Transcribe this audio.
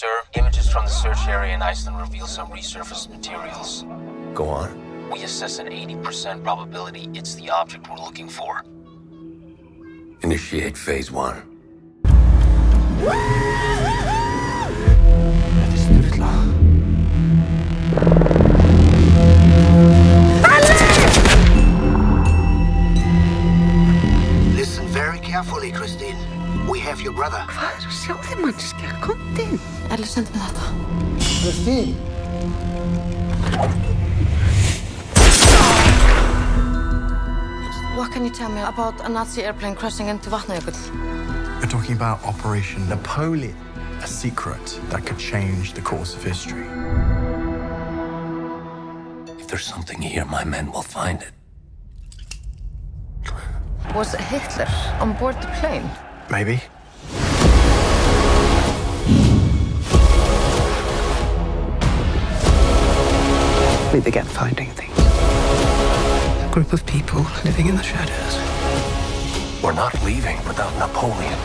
sir. Images from the search area in Iceland reveal some resurfaced materials. Go on. We assess an 80% probability it's the object we're looking for. Initiate phase one. Listen very carefully, Christine. We have your brother. Hvað er að sjá þig mannskja? Komdu inn. Elli sendi mér þetta. Christine! What can you tell me about a Nazi airplane crashing into Vatnajökull? We're talking about Operation Napoleon, a secret that could change the course of history. If there's something here, my men will find it. Was Hitler on board the plane? Maybe. We began finding things. A group of people living in the shadows. We're not leaving without Napoleon.